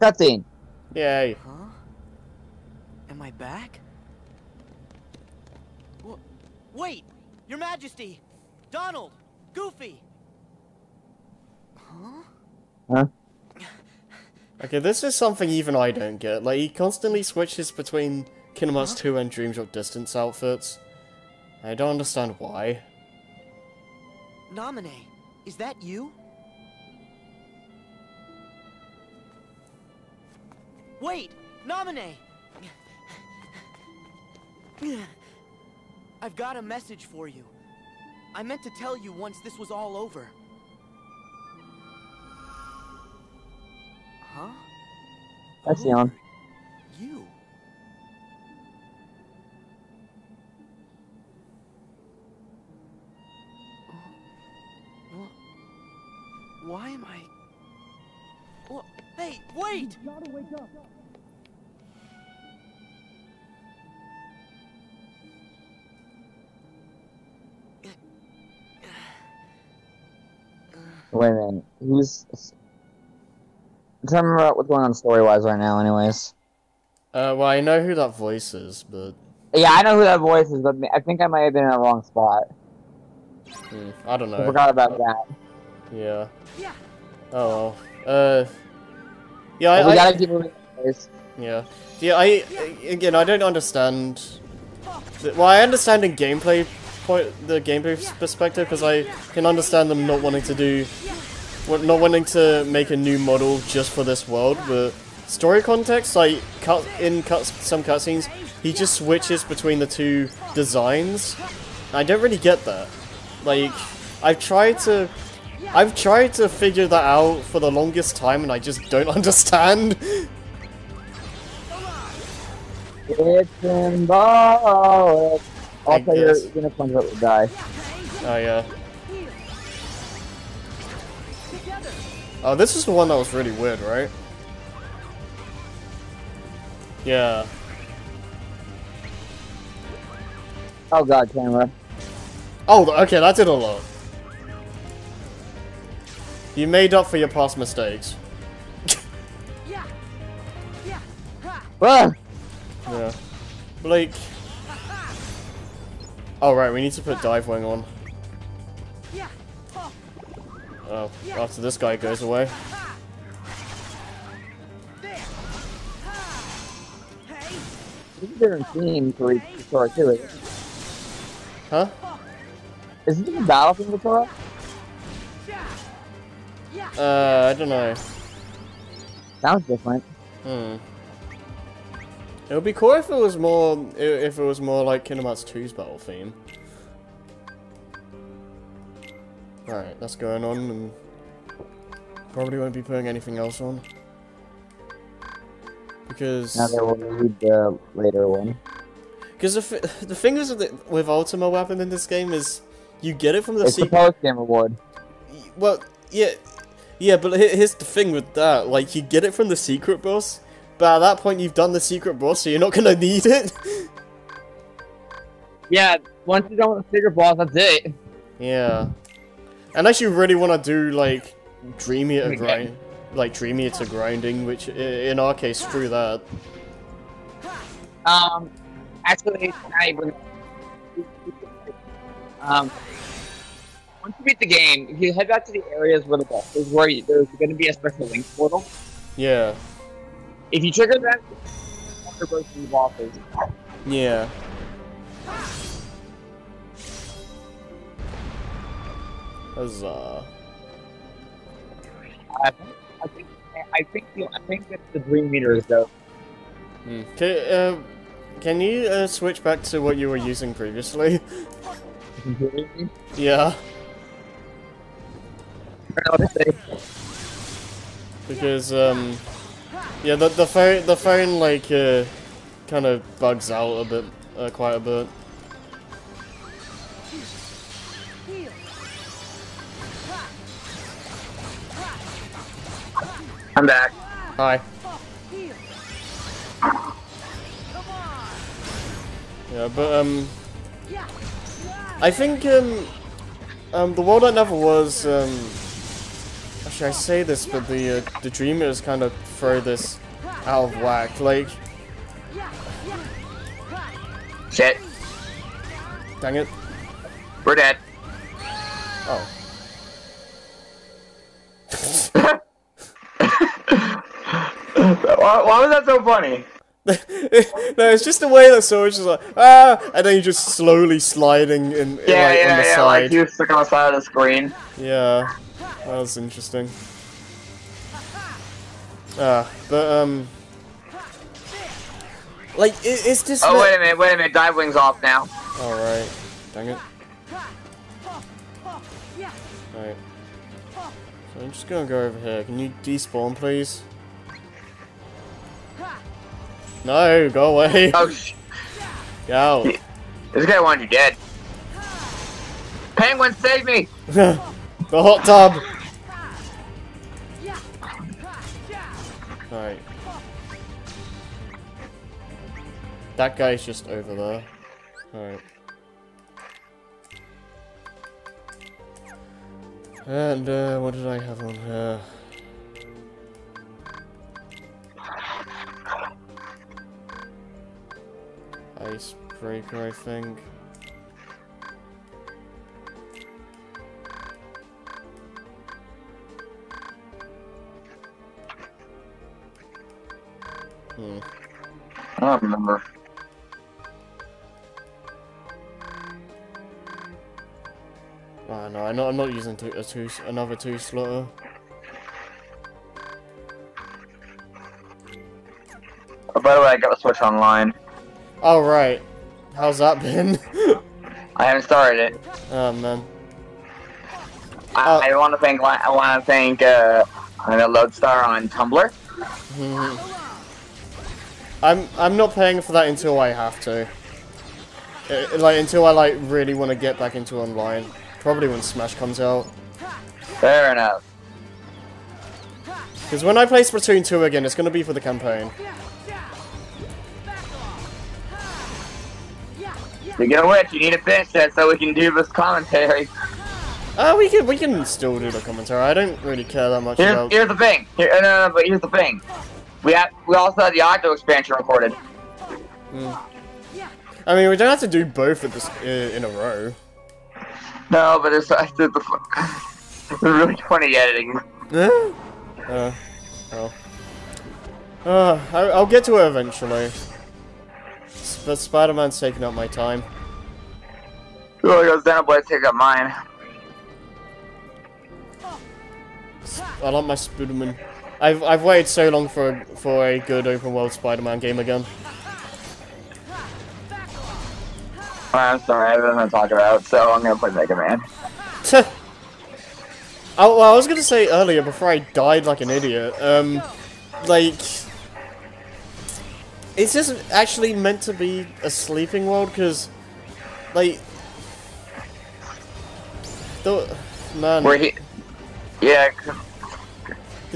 Cutscene. Yay. Huh? Am I back? Wha- Wait! Your Majesty! Donald! Goofy! Huh? Huh? Okay, this is something even I don't get. Like, he constantly switches between Kingdom Hearts 2 and Dream Drop Distance outfits. I don't understand why. Namine, is that you? Wait! Namine! I've got a message for you. I meant to tell you once this was all over. Huh? That's Leon. You? Why am I... Wha- Hey, wait! Wait a minute. Who's? I'm trying to remember what's going on story wise right now. Anyways. Uh, well, I know who that voice is, but... Yeah, I know who that voice is, but I think I might have been in the wrong spot. Hmm, I don't I know. forgot about that. Yeah. Yeah. Oh, well. Uh... Yeah, I... We I- gotta keep moving. Yeah. Yeah, I... Again, I don't understand... the- Well, I understand in gameplay point, the gameplay perspective, because I can understand them not wanting to do... Not wanting to make a new model just for this world, but... Story context, like, cut in cut, some cutscenes, he just switches between the two designs. I don't really get that. Like, I've tried to... I've tried to figure that out for the longest time, and I just don't understand. It's symbolic. I Also, your unicorns will die. Oh yeah. Oh, this is the one that was really weird, right? Yeah. Oh god, camera. Oh, okay, that did a lot. You made up for your past mistakes. Ah! Yeah. Blake. Oh, right, we need to put dive wing on. Oh, after this guy goes away. Is a different scene for each too. Is, it? Huh? is this a battle from the Sora? Uh, I don't know. Sounds different. Hmm. It would be cool if it was more, if it was more like Kingdom Hearts 2's battle theme. Alright, that's going on, and probably won't be putting anything else on. Because, Now they will read the later one. because the, the thing is with, the, with Ultima Weapon in this game is, you get it from the It's the secret, post game reward. well, yeah, yeah, but here's the thing with that, like, you get it from the secret boss, but at that point you've done the secret boss, so you're not gonna need it. Yeah, once you're done with the secret boss, that's it. Yeah. Unless you really want to do, like, Dreamy Okay. grind, like, Dreamy to grinding, which, in our case, screw that. Um, actually, I would. Um, once you beat the game, if you head back to the areas where the boss is, where you, there's going to be a special link portal. Yeah. If you trigger that, after the bosses. Yeah. Huzzah. I think, I think, I think, the, I think that the Dream Meter is though. Hmm. Can, uh, can you, uh, switch back to what you were using previously? yeah. Because, um, yeah, the, the phone, the phone, like, uh, kind of bugs out a bit, uh, quite a bit. I'm back. Hi. Yeah, but um, I think um, um, the world that never was um, I say this, but the uh, the Dreamers kind of throw this out of whack. Like, Shit. dang it. We're dead. Oh. why, why was that so funny? no, it's just the way that Sora's just like, ah, and then you're just slowly sliding in, in, Yeah, like, yeah, on the yeah. side. Like you stuck on the side of the screen. Yeah, that was interesting. Ah, but um, like, i is this? Oh wait a minute, wait a minute. Dive wings off now. All right, dang it. Right. So I'm just gonna go over here. Can you despawn, please? No, go away. Oh, sh out. this guy wanted you dead. Penguin, save me! the hot tub. Alright. That guy's just over there. Alright. And, uh, what did I have on here? Icebreaker, I think. Ah, I don't remember. Oh no, I'm not, I'm not using two, a two, another two slaughter. Oh, by the way, I got the Switch online. Oh right. How's that been? I haven't started it. oh man. I, Oh. I want to thank I want to thank uh, I know Lodestar on Tumblr. Mm-hmm. I'm I'm not paying for that until I have to. Uh, like until I like really want to get back into online. Probably when Smash comes out. Fair enough. Because when I play Splatoon 2 again, it's gonna be for the campaign. Of which, you need to finish that so we can do this commentary. Uh, we can we can still do the commentary. I don't really care that much Here's, about. here's the thing. Here, no, no, no, but here's the thing. We have we also have the Octo expansion recorded. I mean, we don't have to do both at this uh, in a row. No, but it's, it's, the, it's really funny editing. uh, well. Uh, I, I'll get to it eventually. But Spider-Man's taking up my time. Oh, goes down, I take up mine. I like my Spider-Man. I've I've waited so long for a, for a good open world Spider-Man game again. I'm sorry, I have nothing to talk about, so I'm gonna play Mega Man. oh, well, I was gonna say earlier before I died like an idiot. Um, like, is this actually meant to be a sleeping world? Because, like, the man, Where he, yeah.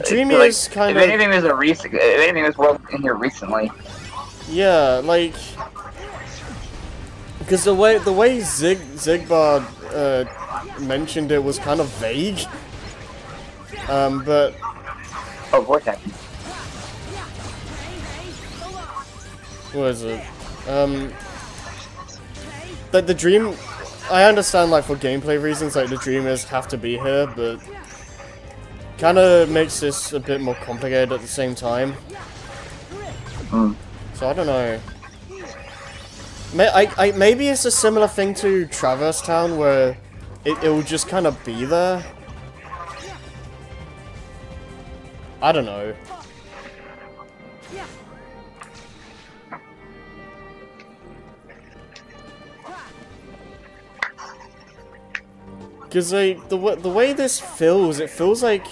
'Cause the it's dreamy like, is kind If of anything, there's a recent. If anything, there's world in here recently. yeah, like. Because the way the way Zig Xigbar uh, mentioned it was kind of vague. Um, but Oh, Vortex. what is it? Um, that the dream. I understand, like for gameplay reasons, like the dreamers have to be here, but kind of makes this a bit more complicated at the same time. Hmm. So I don't know. May I, I maybe it's a similar thing to Traverse Town where it it will just kind of be there. I don't know. Because like the the way this feels, it feels like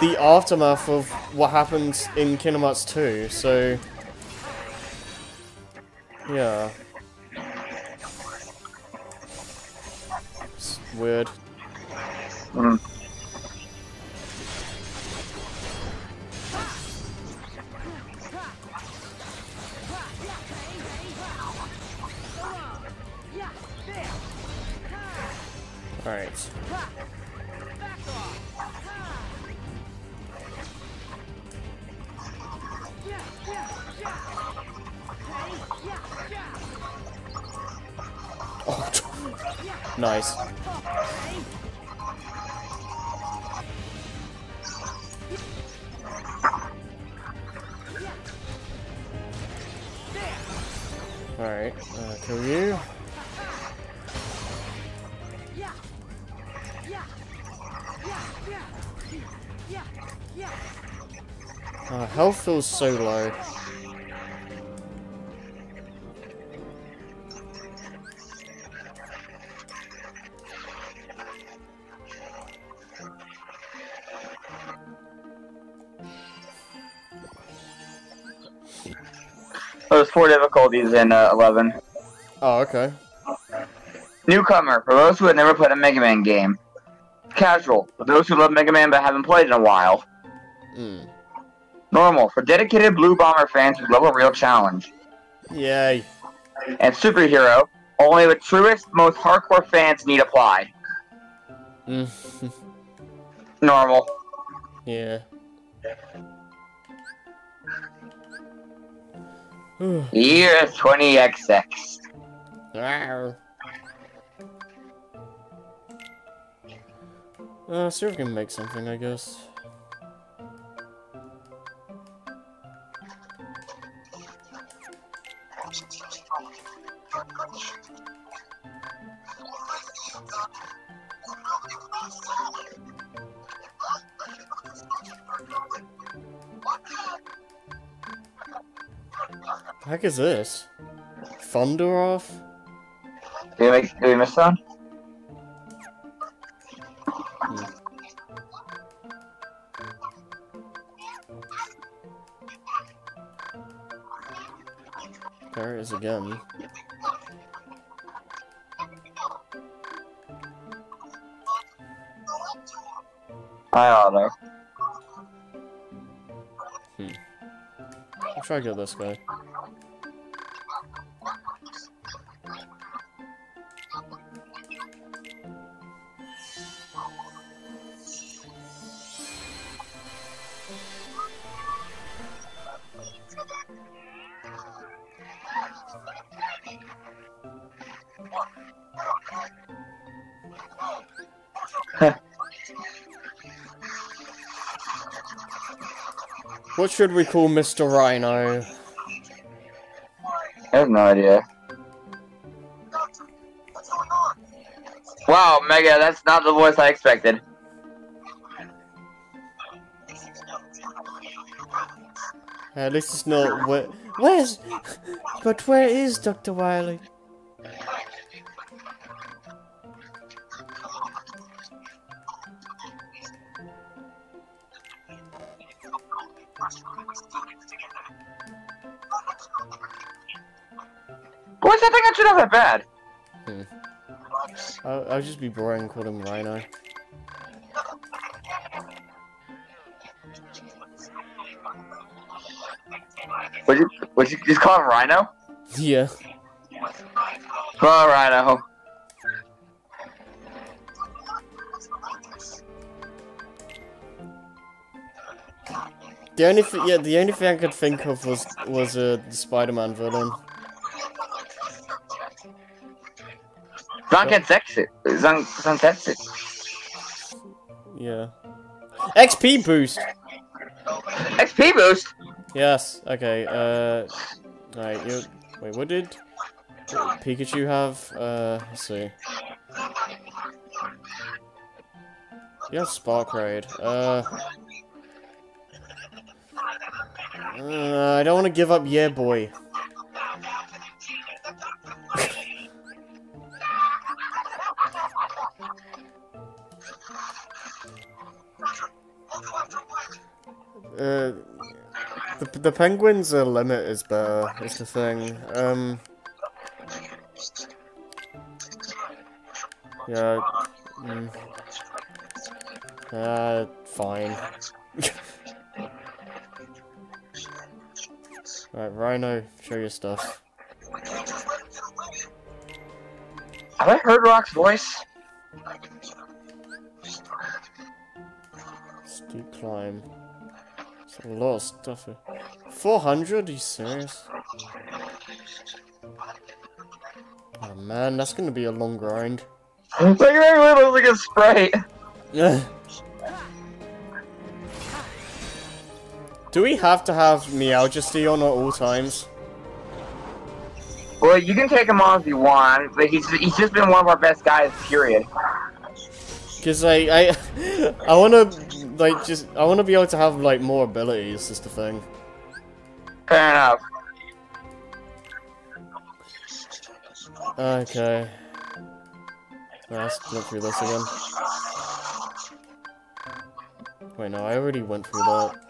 the aftermath of what happened in Kingdom Hearts 2. So yeah, it's weird. Mm. All Nice. Alright, uh, kill you. Uh, health feels so low. There's four difficulties in uh, 11. Oh, okay. Newcomer, for those who have never played a Mega Man game. Casual, for those who love Mega Man but haven't played in a while. Hmm. Normal, for dedicated Blue Bomber fans who love a real challenge. Yay. And Superhero, only the truest, most hardcore fans need apply. Mm. Normal. yeah. Year is 20XX. Arr. Uh, see if we can make something, I guess. The heck is this? Thunderaffe? Did we, make, did we miss one? Hmm. There it is again. Hi, Otto. Hmm. I'll try to get this guy. What should we call Mr. Rhino? I have no idea. Wow, Mega, that's not the voice I expected. At least it's not where. Where's. But where is Dr. Wily? I'll, I'll just be boring and call him Rhino. Would you, would you just call him Rhino? Yeah. Call him Rhino. The only th yeah, the only thing I could think of was was a uh, Spider-Man villain. Zankensetsu. Zan Zansetsu. Yeah. XP boost. XP boost. Yes. Okay. Uh. Alright. You. Wait. What did Pikachu have? Uh. Let's see. Yeah. Spark Raid. Uh. Uh, I don't want to give up Yeah Boy. The, penguin's uh, limit is better, is the thing. Um, yeah, mm, uh, fine. Alright, Rhino, show your stuff. Have I heard Rock's voice? Steep climb. It's a lot of stuff. here. 400? Are you serious? Oh man, that's gonna be a long grind. Like, really looks like a sprite. Yeah. Do we have to have Meowjesty on at all times? Well, you can take him on if you want, but he's he's just been one of our best guys. Period. Cause I I I wanna like just I wanna be able to have like more abilities. Is the thing. Fair enough. Okay. Let's look through this again. Wait, no, I already went through that.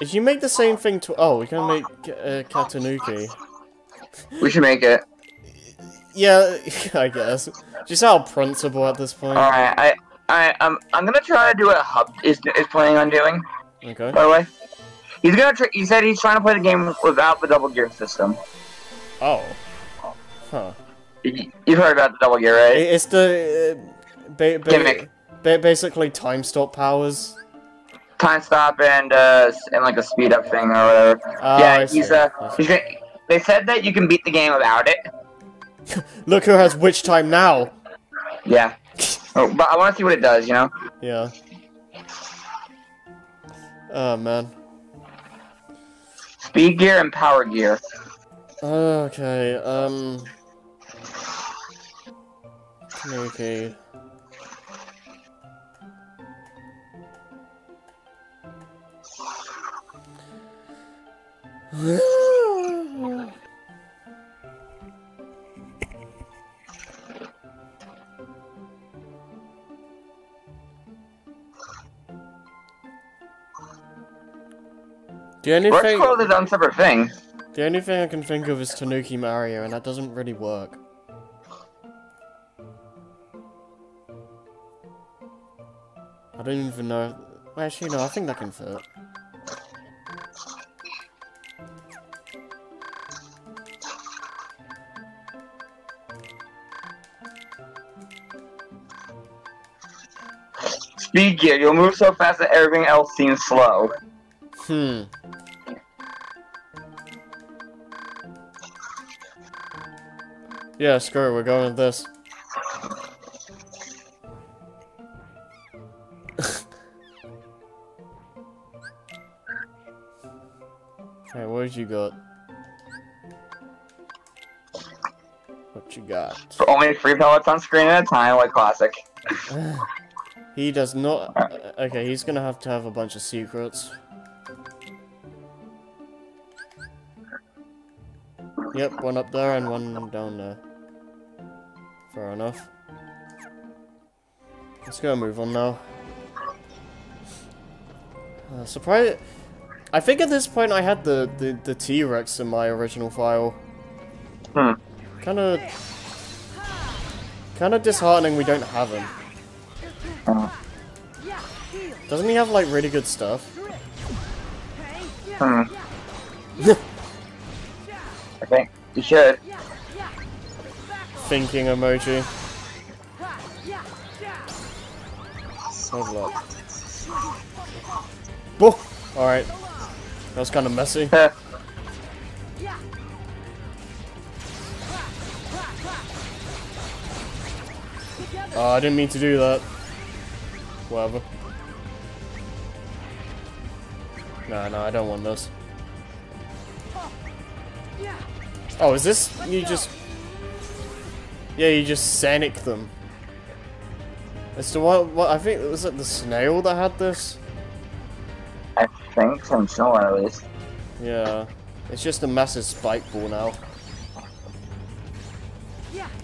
If you make the same thing to- oh, we can make uh, Catanuki. We should make it. Yeah, I guess. Just of principle at this point. All right. I I I'm I'm gonna try to do what Hub is is planning on doing. Okay. By the way, he's gonna. Tr- he said he's trying to play the game without the double gear system. Oh. Huh. You- You've heard about the double gear, right? It's the uh, ba ba Gimmick. ba basically time stop powers. Time stop and uh and like a speed up thing or whatever. Ah, yeah, he's uh he's gonna. They said that you can beat the game without it. Look who has which time now. Yeah. Oh, but I want to see what it does. You know. Yeah. Oh man. Speed gear and power gear. Okay. Um. Okay. The only Works thing, its own separate thing. the only thing I can think of is Tanuki Mario, and that doesn't really work. I don't even know. Actually, no, I think that can fit. Speed gear. You'll move so fast that everything else seems slow. Hmm. Yeah, screw it, we're going with this. Hey, what did you got? What you got? For only three pellets on screen at a time, like classic. He does not. uh, Okay, he's gonna have to have a bunch of secrets. Yep, one up there and one down there. Fair enough. Let's go move on now. Uh, surprise! I think at this point I had the, the, the T-Rex in my original file. Hmm. Kinda... Kinda disheartening we don't have him. Uh, Doesn't he have like really good stuff? hmm. I think you should. Thinking emoji. Hold up. Whoa! Alright. That was kind of messy. Oh, I didn't mean to do that. Whatever. No, no, I don't want this. Oh, is this... You just... Yeah, you just Sonic them. It's the one... What, I think... It was it the snail that had this? I think I'm sure at least. Yeah. It's just a massive spike ball now.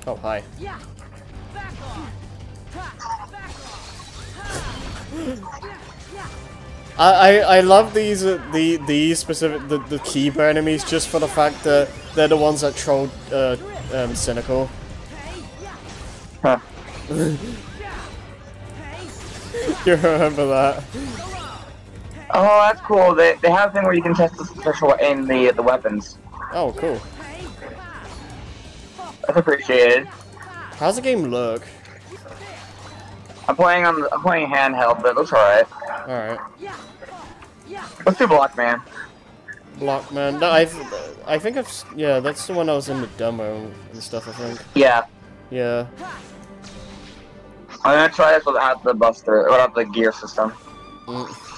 Oh, hi. I, I, I love these uh, the these specific the, the keeper enemies just for the fact that they're the ones that trolled uh, um, cynical. Huh. you remember that? Oh, that's cool. They, they have a thing where you can test the special in the the weapons. Oh, cool. That's appreciated. How's the game look? I'm playing on. I'm playing handheld, but it looks alright. Alright. Let's do Block Man. Blockman. No, I've, I think I've, yeah, that's the one I was in the demo and stuff, I think. Yeah. Yeah. I'm gonna try this without the Buster, without the gear system. Mm.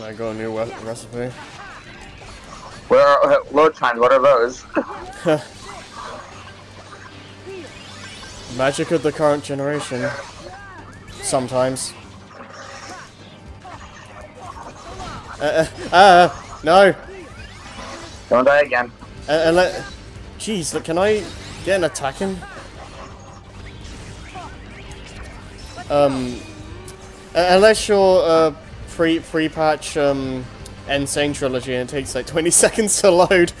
I got a new recipe. Where are load times? What are those? Magic of the current generation. Sometimes. Uh, uh, uh, no! Don't die again. Uh, uh, let, jeez, look, can I get an attack in? Um, uh, unless you're uh, pre pre patch um, N. Sane Trilogy and it takes like 20 seconds to load.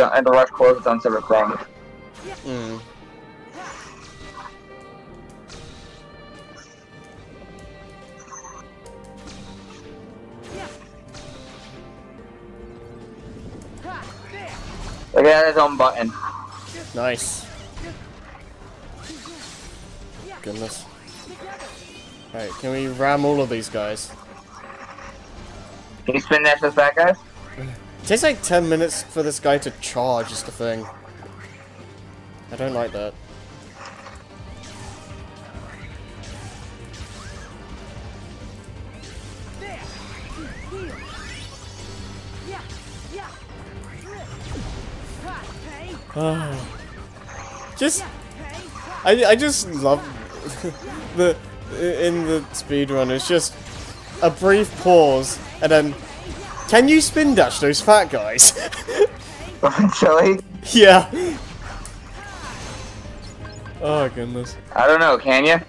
Jet is its own, and the Rush Coil is own separate thing. Mm. It has its own button. Nice. Goodness. Alright, can we ram all of these guys? Can you spin that back, guys? Takes like 10 minutes for this guy to charge is the thing. I don't like that. Just, I, I just love the in the speedrun. It's just a brief pause and then, can you spin dash those fat guys? Silly. yeah. Oh goodness. I don't know. Can you?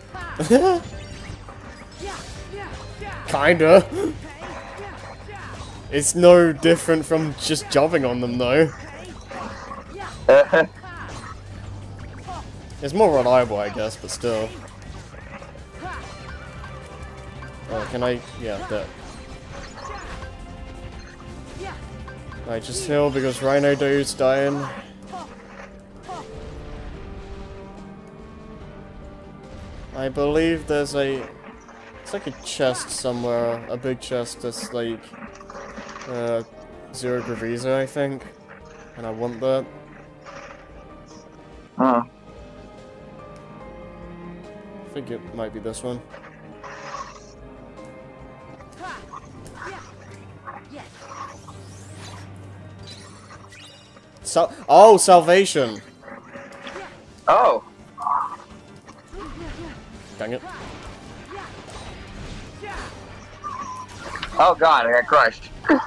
Kinda. It's no different from just jumping on them though. It's more reliable, I guess, but still. Oh, can I? Yeah, that. I just heal because Rhino Dude's dying. I believe there's a... It's like a chest somewhere, a big chest that's like... Uh, Zero Graviza, I think. And I want that. Huh. I think it might be this one. Sal- oh, salvation! Oh. Dang it. Oh god, I got crushed.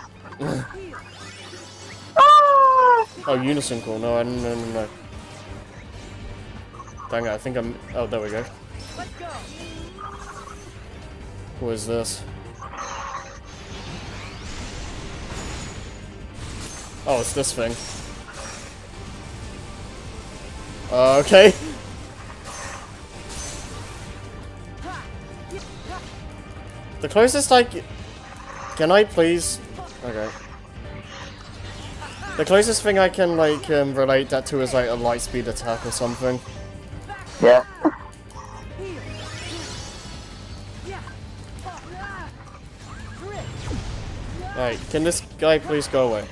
Oh, unison call. No, I no, no, no, no. Dang it, I think I'm... Oh, there we go. Who is this? Oh, it's this thing. Uh, okay. The closest I Can I please... Okay. The closest thing I can, like, um, relate that to is, like, a light speed attack or something. Yeah. Alright, can this guy please go away?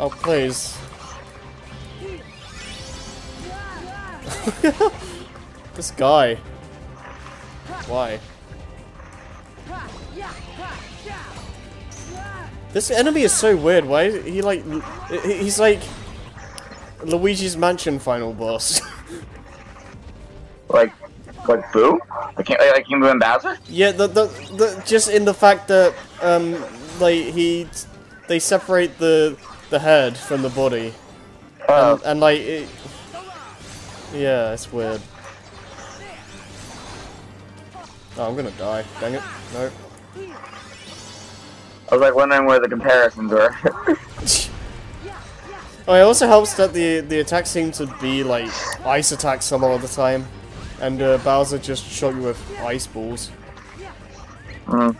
Oh, please. this guy. Why? This enemy is so weird. Why is he like... He's like... Luigi's Mansion final boss. Like, like Boo? Like, like King Boo and Bowser? Yeah, the, the the just in the fact that um like he they separate the the head from the body Oh, and, and like it, yeah, it's weird. Oh, I'm gonna die. Dang it! No. I was like wondering where the comparisons were. Oh, it also helps that the the attacks seem to be like ice attacks a lot of the time, and uh, Bowser just shot you with ice balls. mm.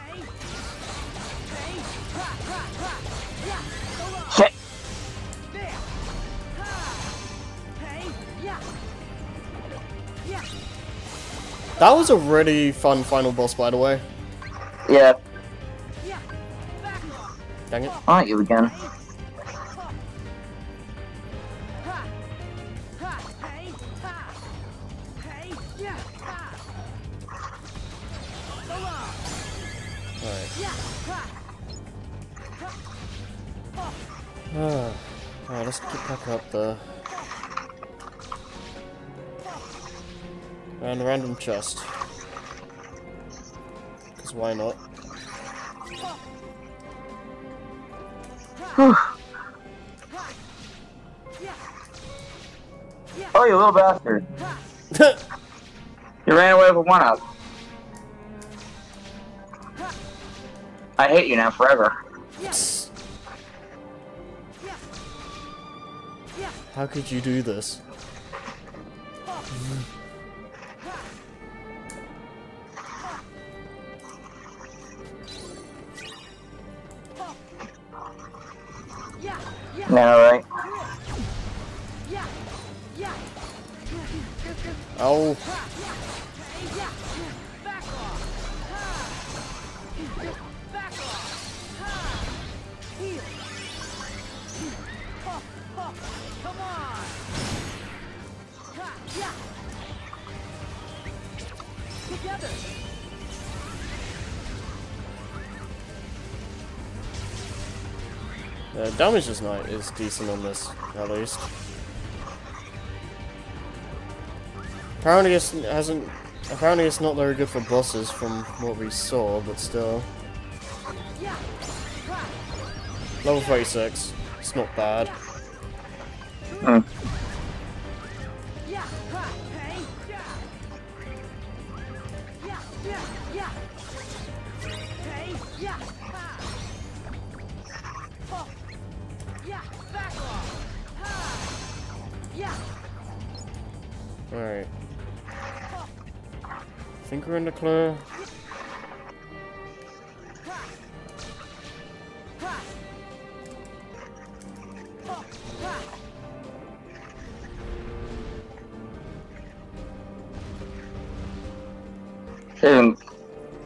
That was a really fun final boss, by the way. Yeah, Dang it! I like you again. And a random chest. Because why not? Oh, you little bastard. You ran away with one up. I hate you now forever. How could you do this? No, the damage is not is decent on this, at least. Apparently, it's hasn't. Apparently, it's not very good for bosses from what we saw, but still. Level 36. It's not bad. Hmm. We're in the clear. Shouldn't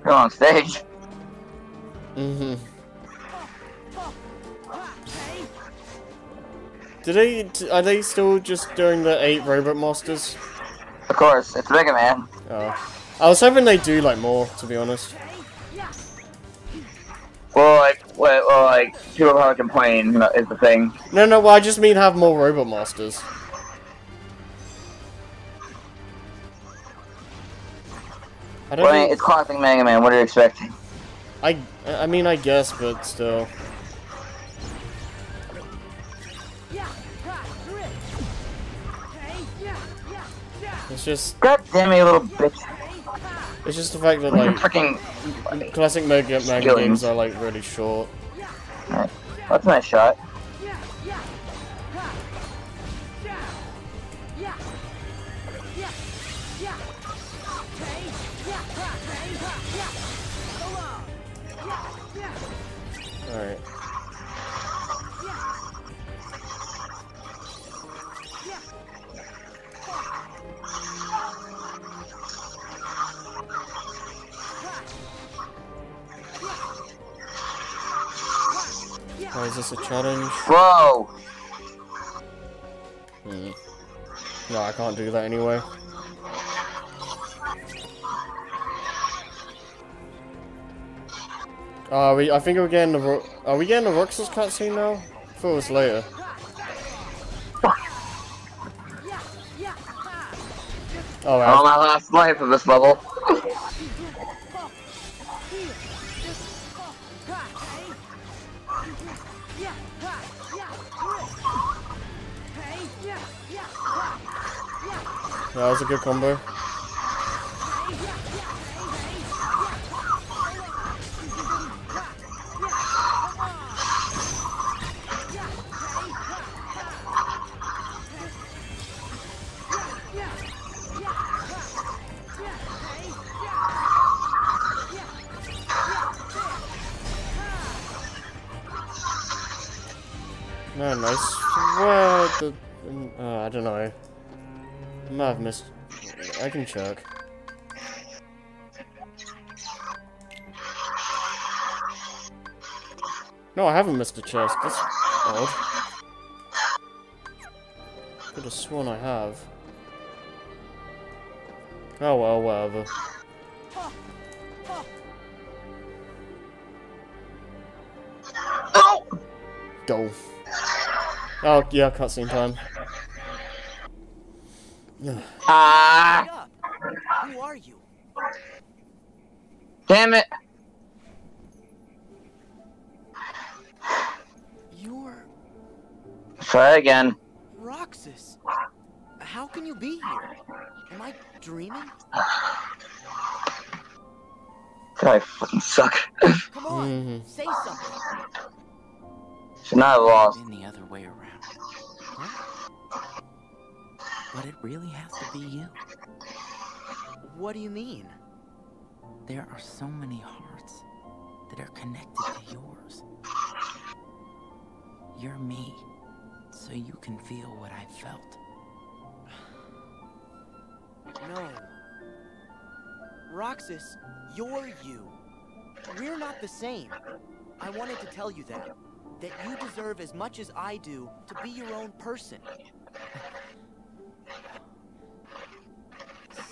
go on stage. Mm-hmm. Do they? Are they still just doing the eight robot monsters? Of course, it's Mega Man. Oh. I was hoping they do like more, to be honest. Well, like, well, like, people probably complain is the thing. No, no. Well, I just mean have more robot masters. I don't. Well, mean, it's classic Mega Man. What are you expecting? I. I mean, I guess, but still. It's just. God damn it, you little bitch. It's just the fact that like Freaking. classic Mega Man games are like really short. That's a nice shot. Oh, is this a challenge? Bro! Hmm. No, I can't do that anyway. Uh, we, I think we're getting the, Ro- are we getting the Roxas cutscene now? I thought it was later. Oh, On wow. my last life of this level. Was a good combo. Man, I swear the... Uh, I don't know. I might have missed... I can check. No, I haven't missed a chest. That's odd. Could have sworn I have. Oh well, whatever. Oh! Go. Oh, yeah, cutscene time. Ah! Up. Who are you? Damn it! You're Try again. Roxas. How can you be here? Am I dreaming? I fucking suck. Come on, Mhm. say something. Should not have lost. been the other way around. Huh? But it really has to be you. What do you mean? There are so many hearts that are connected to yours. You're me, so you can feel what I felt. No. Roxas, you're you. We're not the same. I wanted to tell you that. That you deserve as much as I do to be your own person.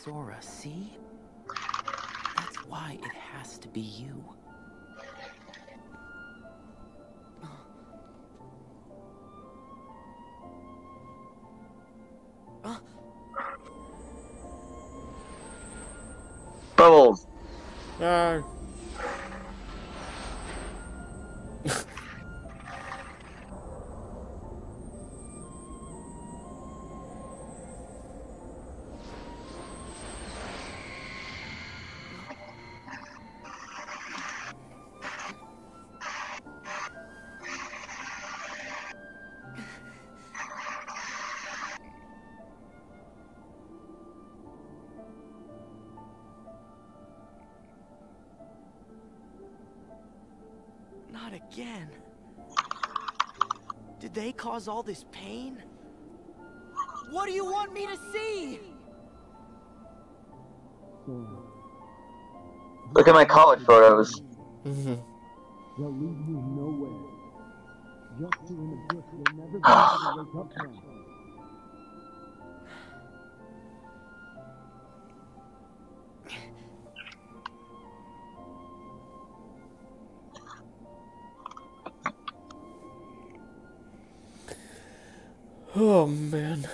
Sora, see? That's why it has to be you. Bubbles. No. Not again. Did they cause all this pain? What do you want me to see? Look at my college photos. Mhm. They'll lead you nowhere. Just to an abyss you'll never be able to wake up from. Oh man.